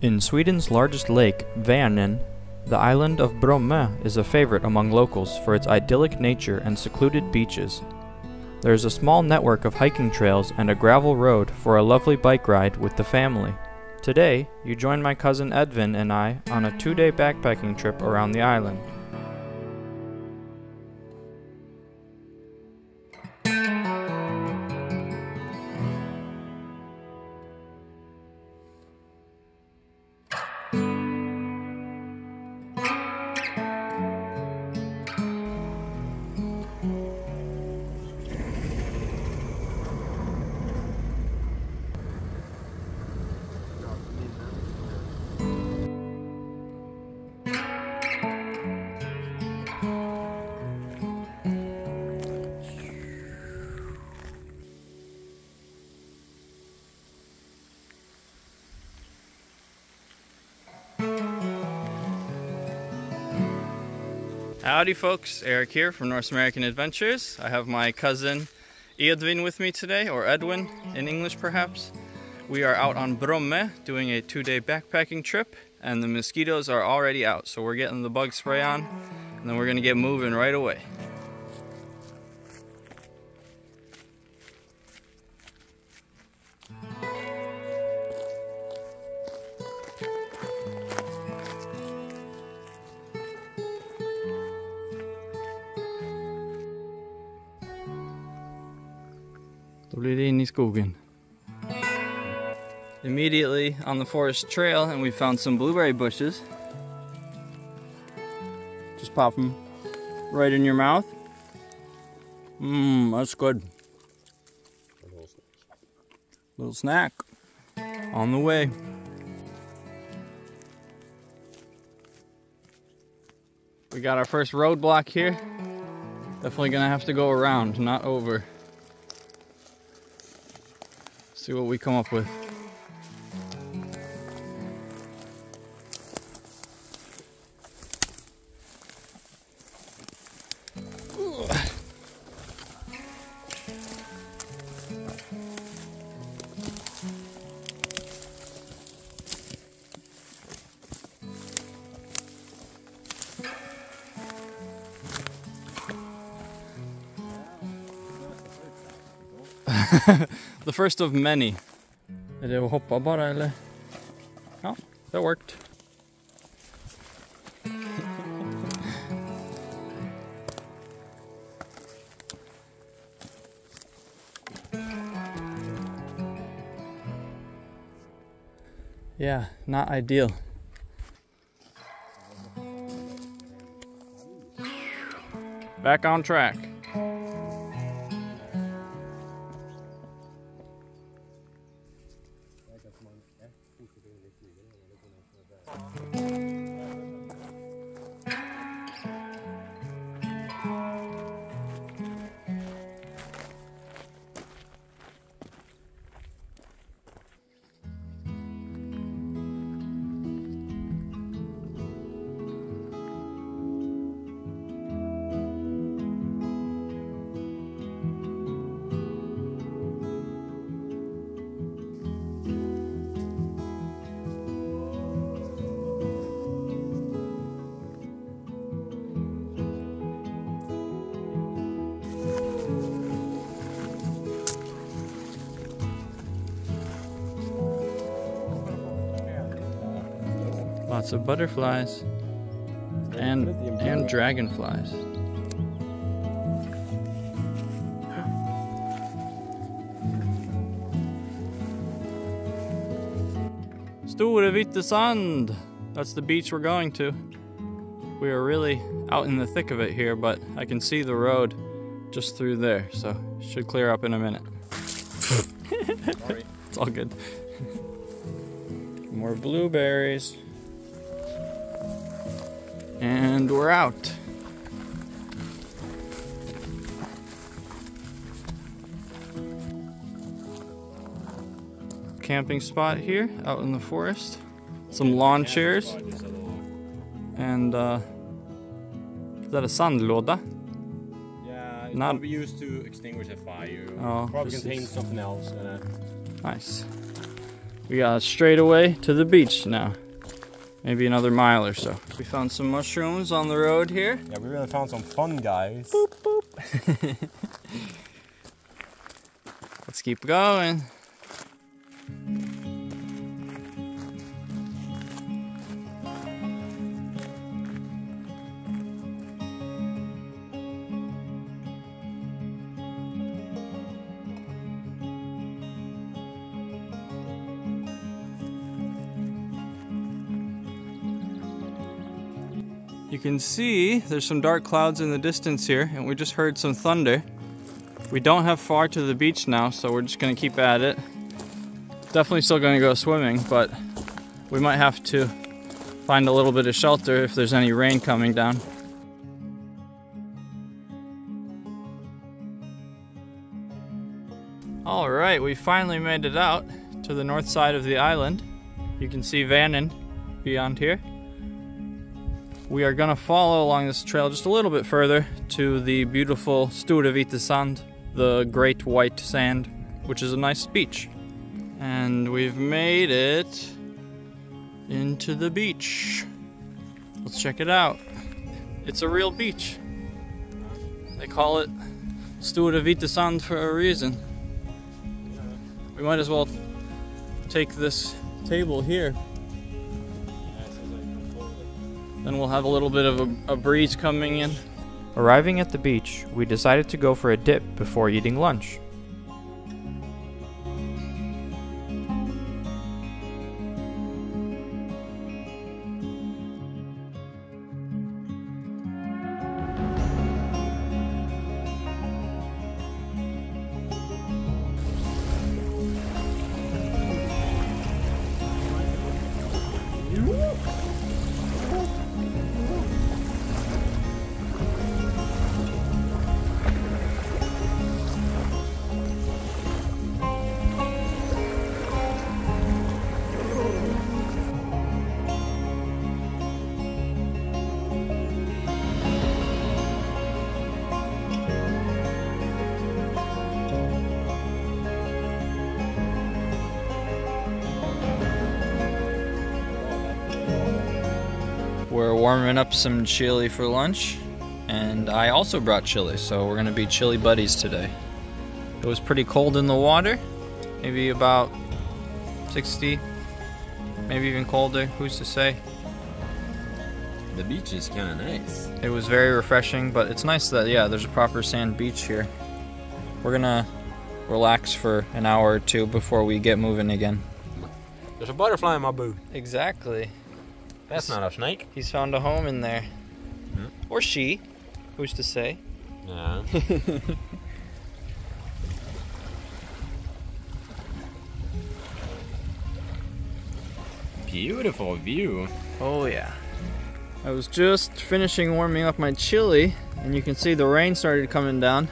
In Sweden's largest lake, Vänern, the island of Brommö is a favorite among locals for its idyllic nature and secluded beaches. There is a small network of hiking trails and a gravel road for a lovely bike ride with the family. Today, you join my cousin Edvin and I on a two day backpacking trip around the island. Howdy folks, Eric here from Norse American Adventures. I have my cousin Edvin with me today, or Edwin in English perhaps. We are out on Brommö doing a two-day backpacking trip and the mosquitoes are already out. So we're getting the bug spray on and then we're gonna get moving right away. Då blir det in i skogen. Immediately on the forest trail and we found some blueberry bushes. Just pop them right in your mouth. Mmm, that's good. Little snack on the way. We got our first roadblock here. Definitely gonna have to go around, not over. See what we come up with. First of many. Är det att hoppa bara eller? Ja, that worked. yeah, not ideal. Back on track. Lots of butterflies and and dragonflies. Store Vitesand. That's the beach we're going to. We are really out in the thick of it here, but I can see the road just through there, so should clear up in a minute. It's all good. More blueberries. And we're out. Camping spot here out in the forest. Some lawn chairs. And uh, is that a sandlåda? Yeah, it's Not- probably used to extinguish a fire. Oh, probably contains something else. Uh, Nice. We got straight away to the beach now. Maybe another mile or so. We found some mushrooms on the road here. Yeah, we really found some fun guys. Let's keep going. You can see there's some dark clouds in the distance here, and we just heard some thunder. We don't have far to the beach now, so we're just gonna keep at it. Definitely still gonna go swimming, but we might have to find a little bit of shelter if there's any rain coming down. All right, we finally made it out to the north side of the island. You can see Vänern beyond here. We are gonna follow along this trail just a little bit further to the beautiful Sturevita Sand, the great white sand, which is a nice beach. And we've made it into the beach. Let's check it out. It's a real beach. They call it Sturevita Sand for a reason. We might as well take this table here then we'll have a little bit of a, a, breeze coming in. Arriving at the beach, we decided to go for a dip before eating lunch. Warming up some chili for lunch, and I also brought chili, so we're gonna be chili buddies today. It was pretty cold in the water, maybe about 60, maybe even colder, who's to say? The beach is kind of nice. It was very refreshing, but it's nice that, yeah, there's a proper sand beach here. We're gonna relax for an hour or two before we get moving again. There's a butterfly in my boot. Exactly. That's not a snake. He's found a home in there. Hmm? Or she. Who's to say? Yeah. Beautiful view. Oh yeah. I was just finishing warming up my chili and you can see the rain started coming down.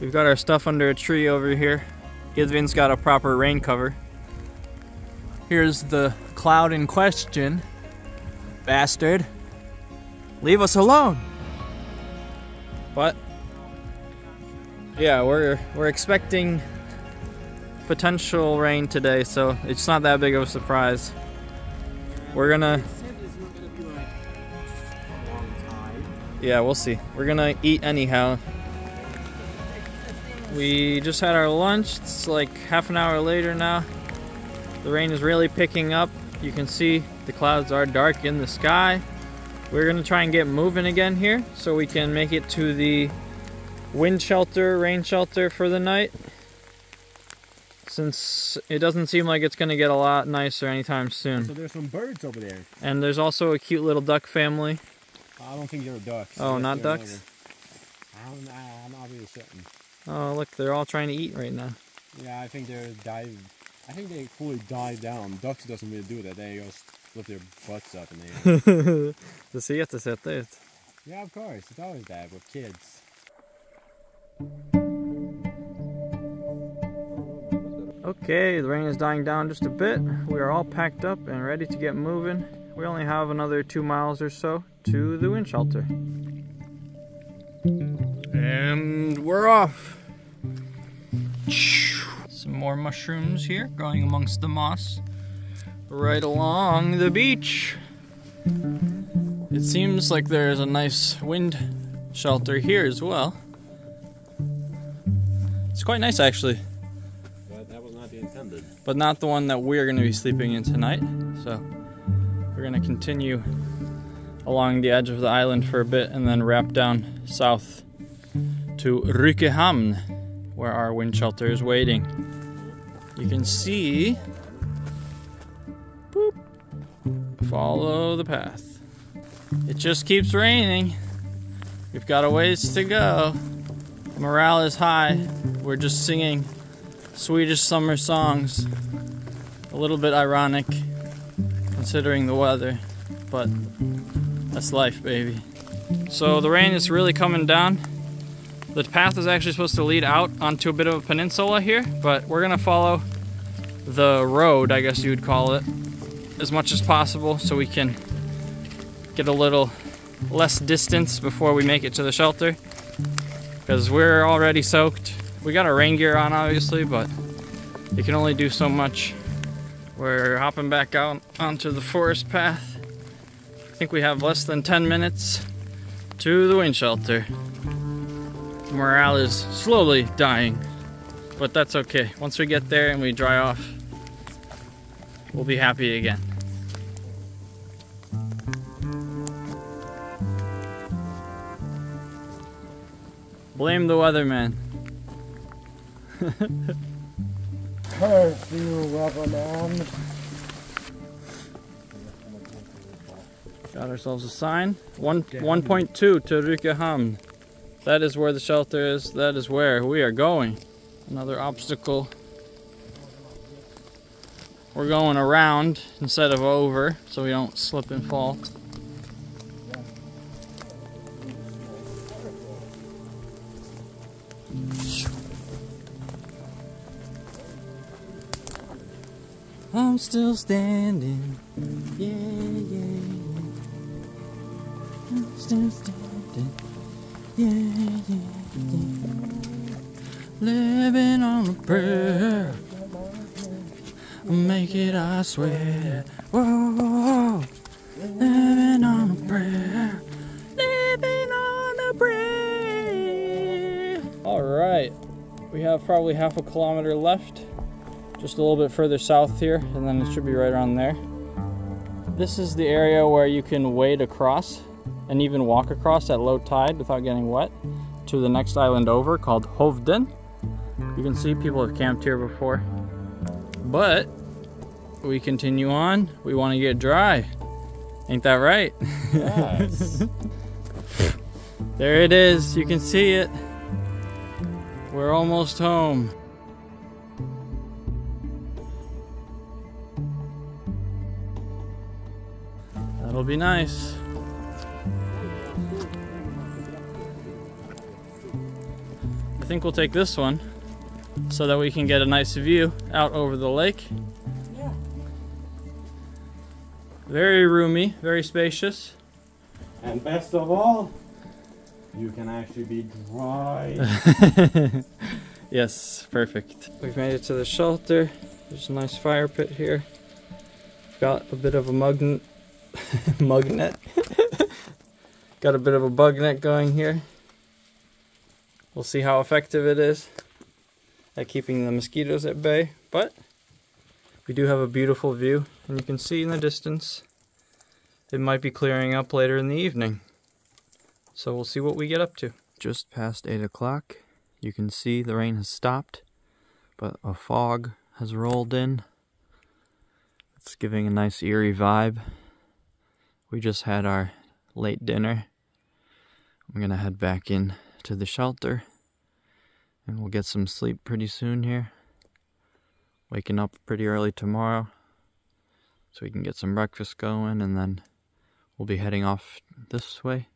We've got our stuff under a tree over here. Edvin's got a proper rain cover. Here's the cloud in question. Bastard. Leave us alone. But yeah, we're we're expecting potential rain today, so it's not that big of a surprise. We're gonna Yeah, we'll see. We're gonna eat anyhow. We just had our lunch. It's like half an hour later now. The rain is really picking up. You can see the clouds are dark in the sky. We're gonna try and get moving again here so we can make it to the wind shelter, rain shelter for the night. Since it doesn't seem like it's gonna get a lot nicer anytime soon. So there's some birds over there. And there's also a cute little duck family. I don't think they're ducks. Oh, not ducks? I don't, I, I'm not really certain. Oh, look, they're all trying to eat right now. Yeah, I think they're dive. I think they fully die down. Ducks doesn't really do that. They just lift their butts up and they. det ser jättesött ut. yeah, of course. It's always that with kids. Okay, the rain is dying down just a bit. We are all packed up and ready to get moving. We only have another two miles or so to the wind shelter. And we're off. More mushrooms here growing amongst the moss right along the beach. It seems like there's a nice wind shelter here as well. It's quite nice actually, But that was not the intended. but not the one that we're going to be sleeping in tonight. So we're going to continue along the edge of the island for a bit and then wrap down south to Rykehamn, where our wind shelter is waiting. You can see. Boop. Follow the path. It just keeps raining. We've got a ways to go. Morale is high. We're just singing Swedish summer songs. A little bit ironic considering the weather, but that's life, baby. So the rain is really coming down. The path is actually supposed to lead out onto a bit of a peninsula here, but we're gonna follow the road, I guess you would call it, as much as possible so we can get a little less distance before we make it to the shelter. Because we're already soaked. We got our rain gear on, obviously, but you can only do so much. We're hopping back out onto the forest path. I think we have less than 10 minutes to the wind shelter. Morale is slowly dying, but that's okay. Once we get there and we dry off, we'll be happy again. Blame the weatherman. Curse you, weatherman. Got ourselves a sign. One one point two to Rykehamn. That is where the shelter is. That is where we are going. Another obstacle. We're going around instead of over, so we don't slip and fall. I'm still standing. Yeah, yeah, yeah. I'm still standing. Living on a prayer. Make it, I swear. Whoa. Living on a prayer. Living on a prayer. All right. We have probably half a kilometer left just a little bit further south here, and then it should be right around there. This is the area where you can wade across and even walk across at low tide without getting wet to the next island over called Hovden. You can see people have camped here before. But we continue on. We want to get dry. Ain't that right? Yes. There it is. You can see it. We're almost home. That'll be nice. Think we'll take this one so that we can get a nice view out over the lake. Yeah. Very roomy, very spacious. and best of all, you can actually be dry. yes, perfect. We've made it to the shelter. There's a nice fire pit here. Got a bit of a mug mug net. Got a bit of a bug net going here. We'll see how effective it is at keeping the mosquitoes at bay, but we do have a beautiful view, and you can see in the distance it might be clearing up later in the evening. So we'll see what we get up to. Just past 8 o'clock, you can see the rain has stopped, but a fog has rolled in. It's giving a nice eerie vibe. We just had our late dinner. I'm gonna head back in to the shelter and we'll get some sleep pretty soon here. Waking up pretty early tomorrow so we can get some breakfast going and then we'll be heading off this way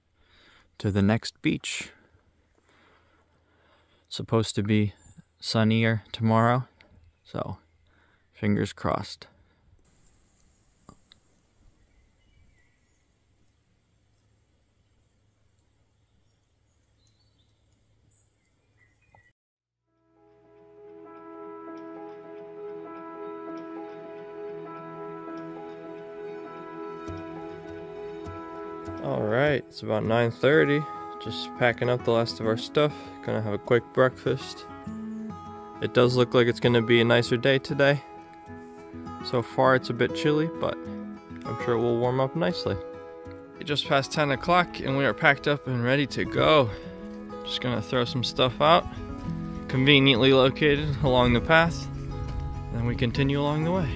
to the next beach. Supposed to be sunnier tomorrow, so fingers crossed. All right, it's about 9:30. Just packing up the last of our stuff. Gonna have a quick breakfast. It does look like it's gonna be a nicer day today. So far, it's a bit chilly, but I'm sure it will warm up nicely. It just passed 10 o'clock, and we are packed up and ready to go. Just gonna throw some stuff out, conveniently located along the path. Then we continue along the way.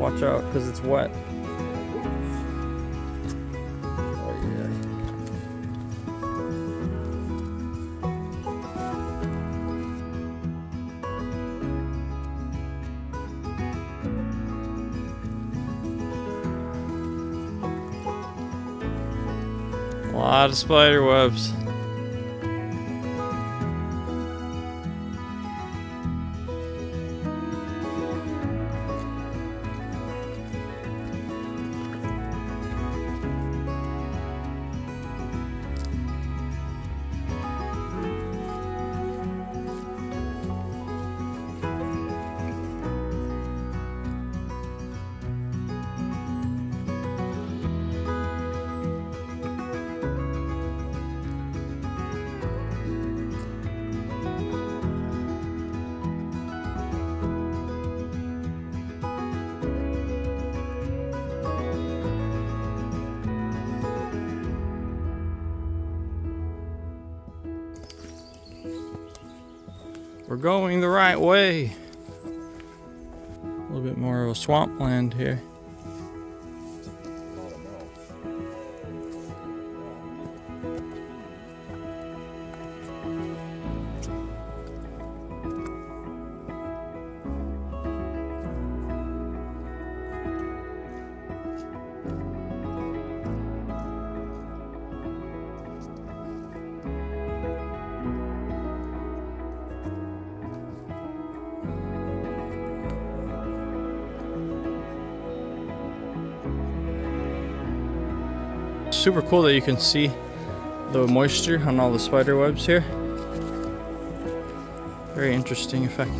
Watch out, because it's wet. A lot of spider webs. We're going the right way. A little bit more of a swampland here. Super cool that you can see the moisture on all the spider webs here. Very interesting effect.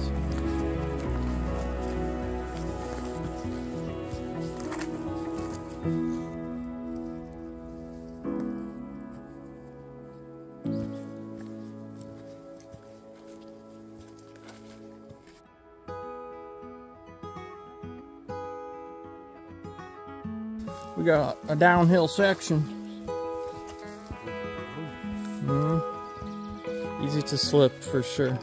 A downhill section. Mhm. Easy to slip for sure.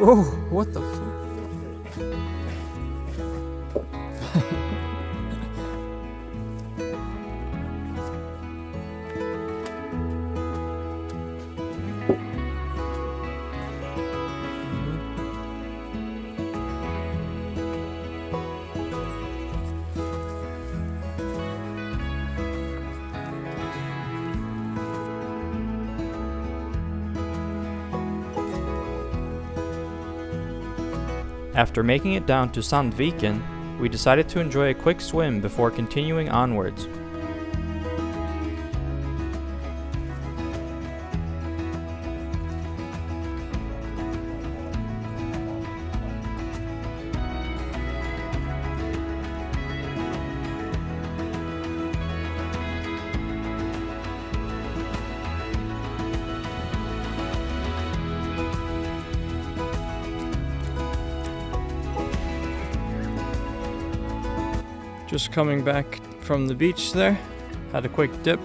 Oh, what the After making it down to Sandviken, we decided to enjoy a quick swim before continuing onwards. Just coming back from the beach there, had a quick dip,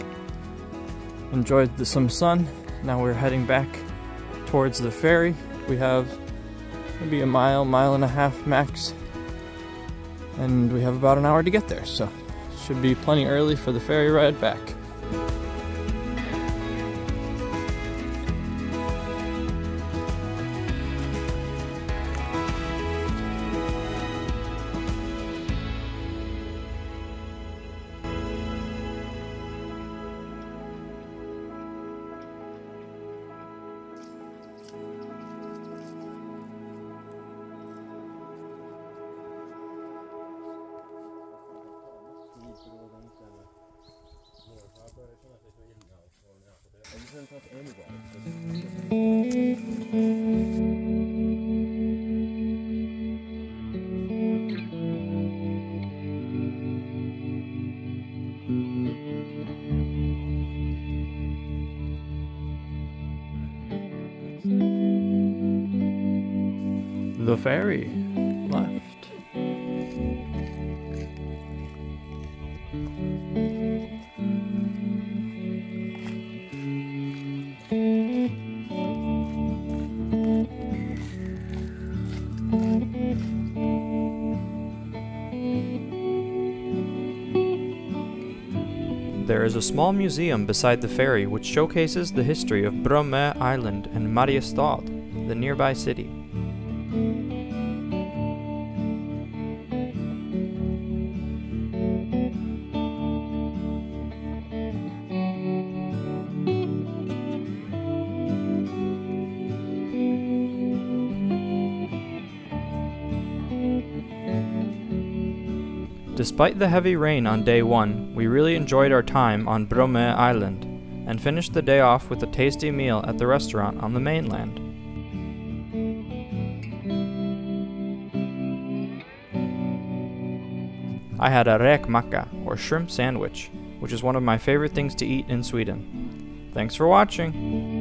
enjoyed the, some sun. Now we're heading back towards the ferry. We have maybe a mile, mile and a half max, and we have about an hour to get there, so should be plenty early for the ferry ride back. The ferry is a small museum beside the ferry which showcases the history of Brommö Island and Mariestad, the nearby city. Despite the heavy rain on day one, we really enjoyed our time on Brommö Island and finished the day off with a tasty meal at the restaurant on the mainland. I had a räkmacka, or shrimp sandwich, which is one of my favorite things to eat in Sweden. Thanks for watching!